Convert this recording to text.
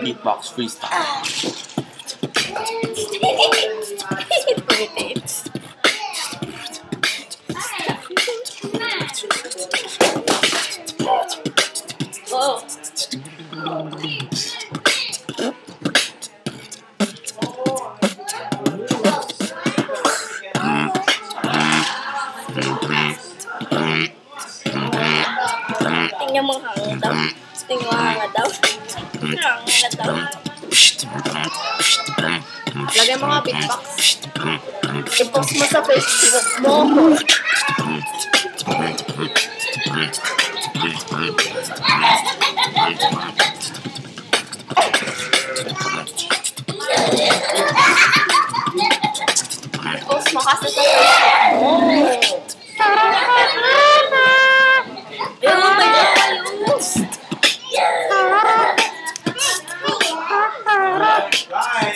Beatbox freestyle. Tingnan mo hanga daw. Tingnan mo hanga daw. Lagay mo nga beatbox. I-post mo sa Facebook mo. I-post mo kasi sa Facebook. Bye.